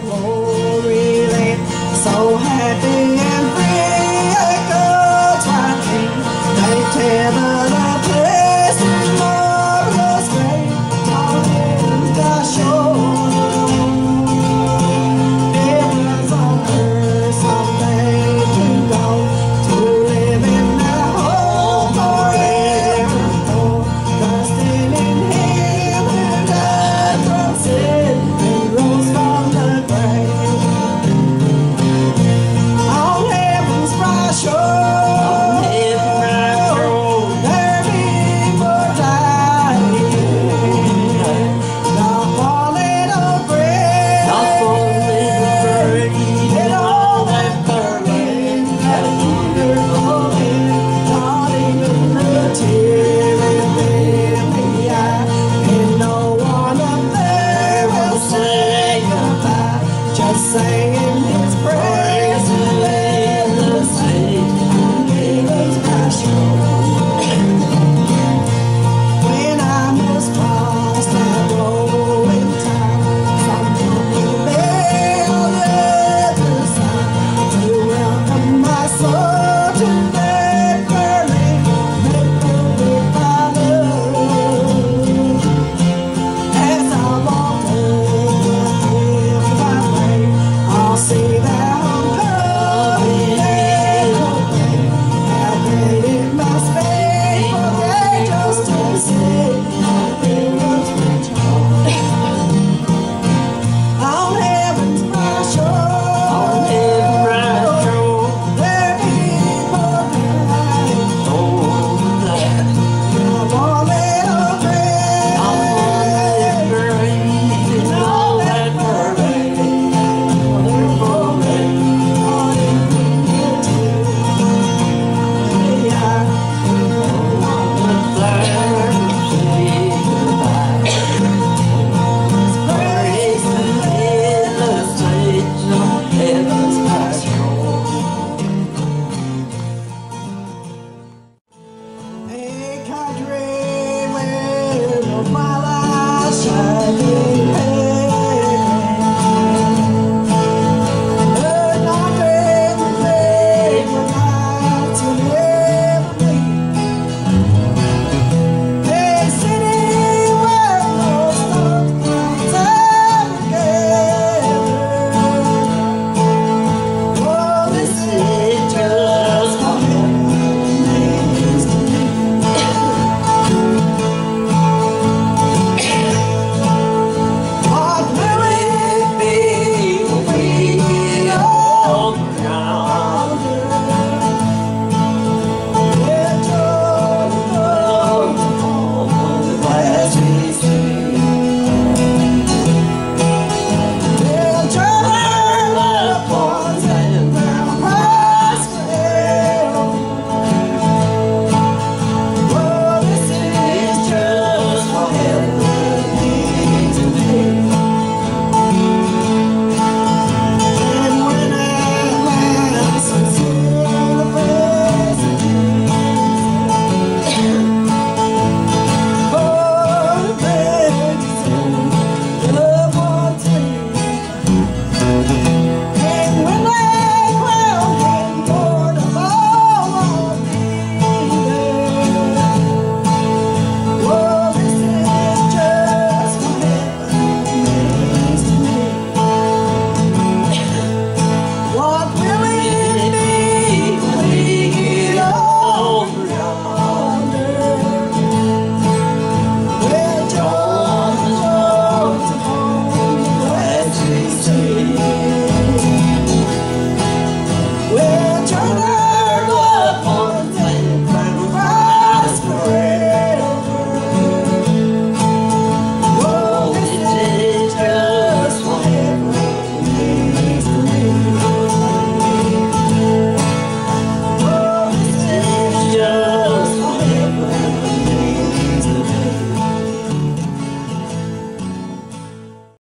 Glory. Land, so happy